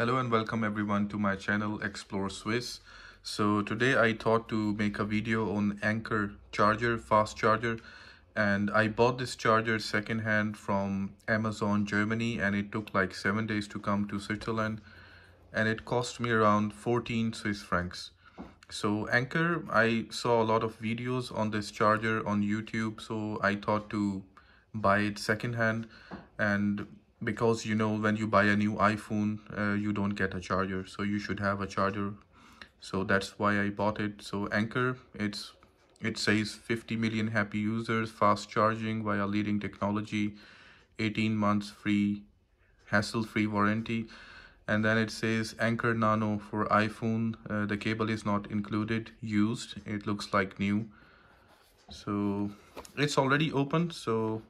Hello and welcome everyone to my channel Explore Swiss. So today I thought to make a video on Anker charger, fast charger and I bought this charger secondhand from Amazon Germany and it took like 7 days to come to Switzerland and it cost me around 14 Swiss francs. So Anker I saw a lot of videos on this charger on YouTube so I thought to buy it secondhand and because you know when you buy a new iphone uh, you don't get a charger so you should have a charger. So that's why i bought it. So Anker it's it says 50 million happy users fast charging via leading technology 18 months free hassle-free warranty. And then it says Anker nano for iphone uh, the cable is not included used it looks like new. So it's already open so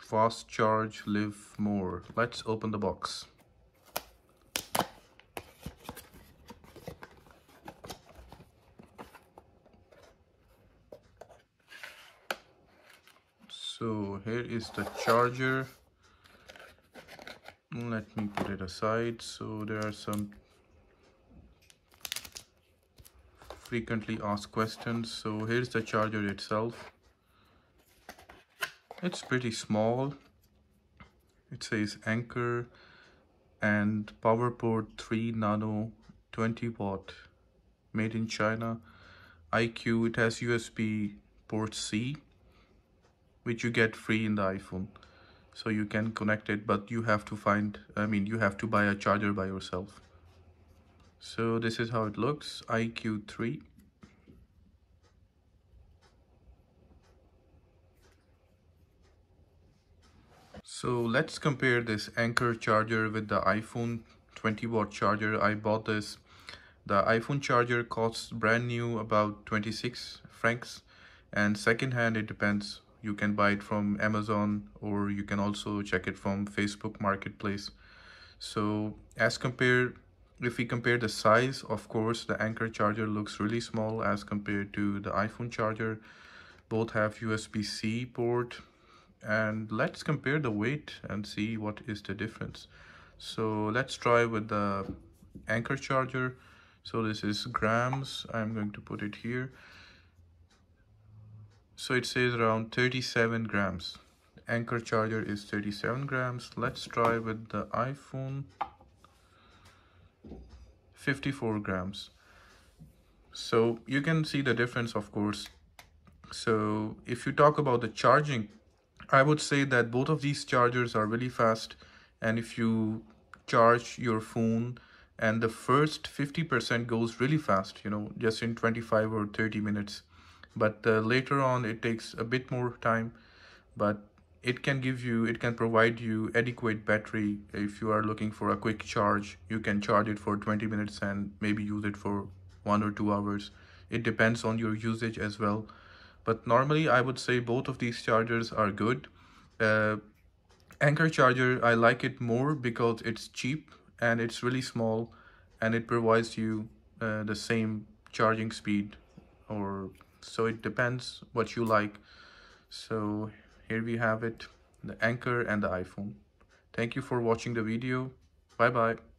fast charge live more. Let's open the box. So here is the charger. Let me put it aside. So there are some frequently asked questions. So here's the charger itself it's pretty small. It says Anker and power port 3 nano 20 watt. Made in china. Iq it has usb port c which you get free in the iphone. So you can connect it but you have to find i mean you have to buy a charger by yourself. So this is how it looks. Iq3 So let's compare this Anker charger with the iPhone 20 watt charger. I bought this. The iPhone charger costs brand new about 26 francs and secondhand it depends. You can buy it from Amazon or you can also check it from Facebook Marketplace. So as compared, if we compare the size, of course, the Anker charger looks really small as compared to the iPhone charger. Both have USB-C port and let's compare the weight and see what is the difference. So let's try with the Anker charger. So this is grams. I'm going to put it here. So it says around 37 grams. Anker charger is 37 grams. Let's try with the iphone. 54 grams. So you can see the difference of course. So if you talk about the charging I would say that both of these chargers are really fast and if you charge your phone and the first 50% goes really fast, you know, just in 25 or 30 minutes. But uh, later on, it takes a bit more time, but it can give you, it can provide you adequate battery. If you are looking for a quick charge, you can charge it for 20 minutes and maybe use it for one or two hours. It depends on your usage as well but normally I would say both of these chargers are good. Uh, Anker charger, I like it more because it's cheap and it's really small and it provides you uh, the same charging speed or so it depends what you like. So here we have it, the Anker and the iPhone. Thank you for watching the video. Bye bye.